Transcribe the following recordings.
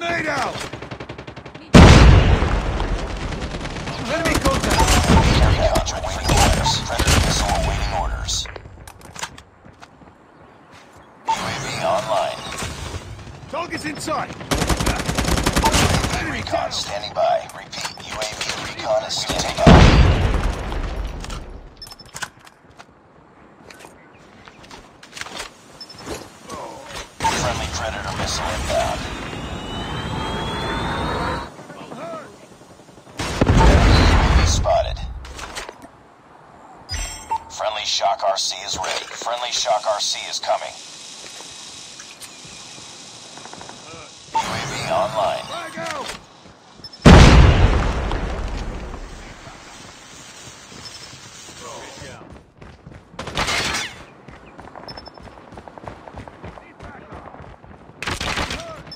Grenade out! Enemy contact! Predator missile awaiting orders. UAV online. Target's in sight! Recon standing by. Repeat, UAV recon is standing by. Friendly Predator missile inbound. UAV spotted. Friendly Shock RC is ready. Friendly Shock RC is coming. UAV online. Frag out!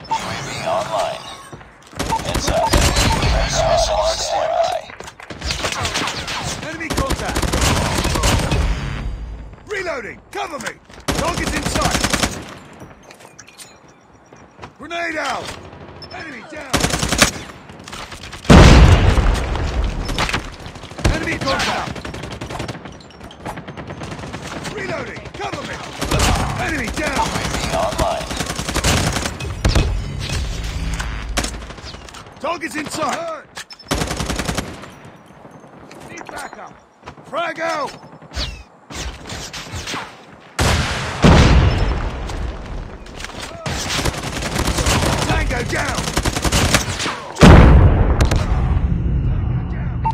UAV online. Heads up. Predator missile on standby. Enemy contact! Reloading! Cover me! Target's in sight! Grenade out! Enemy down! Enemy contact! Reloading! Cover me! Enemy down! Target's in sight! Need backup! Frag out! Tango down!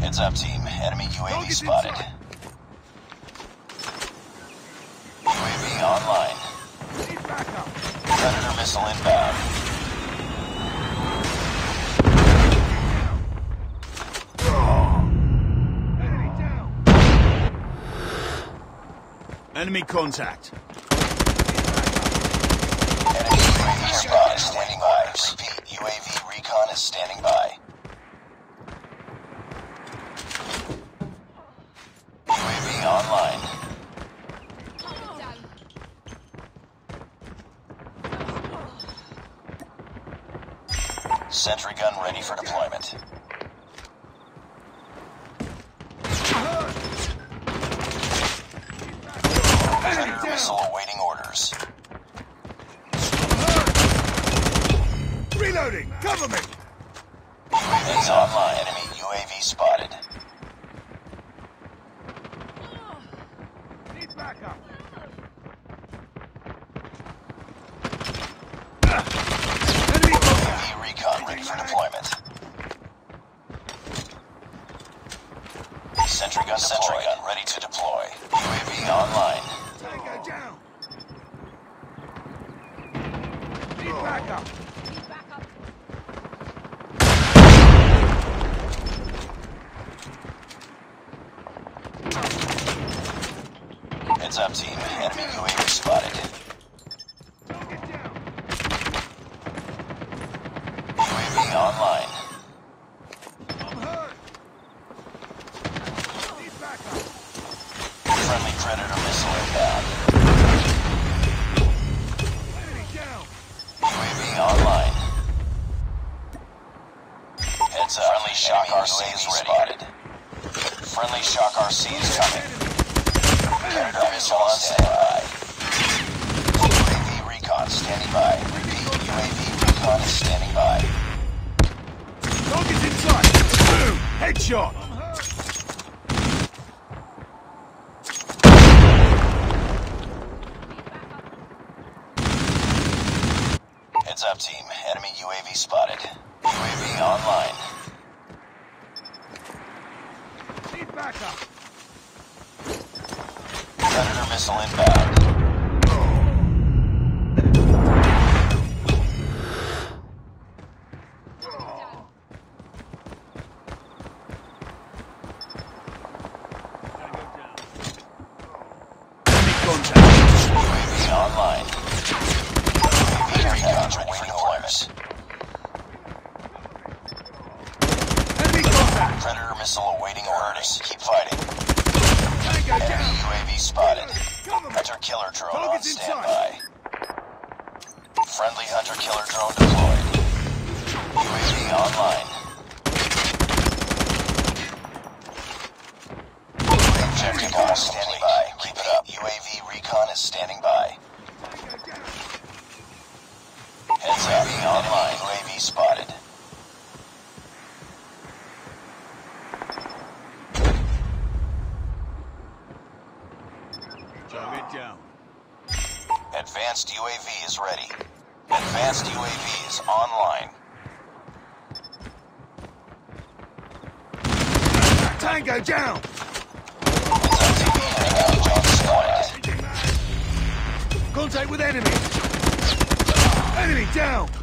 Heads up, team. Enemy UAV spotted. sight. UAV online. Predator missile inbound. Enemy! Enemy contact! Enemy UAV spotted. Standing by. Repeat, UAV recon is standing by. UAV online. Sentry gun ready for deployment. Predator missile awaiting orders. Reloading! Cover me! Heads online. Enemy UAV spotted. Need backup! Enemy contact! UAV recon ready for deployment. Sentry gun Sentry gun ready to deploy. UAV online. Tango down! Need oh. backup! Heads up, team. Enemy UAV spotted. Heads up. Friendly Shock RC is ready. Spotted. Friendly Shock RC is coming. Predator missile on standby. UAV recon standing by. Repeat, UAV recon is standing by. Target's in sight! Boom! Headshot! Heads up, team. Enemy UAV spotted. UAV online. Need backup! Predator missile inbound. Online. UAV ready for deployment. Predator missile awaiting orders. Keep fighting. Enemy. UAV spotted. Hunter killer drone on standby. Friendly hunter killer drone deployed. UAV online. Objective almost standing by. Keep it up. UAV recon is standing by. Heads up. Online. UAV spotted. Target down. Advanced UAV is ready. Advanced UAV is online. Tango down. It's LTV heading out. John Squad. Contact with enemy. Enemy down.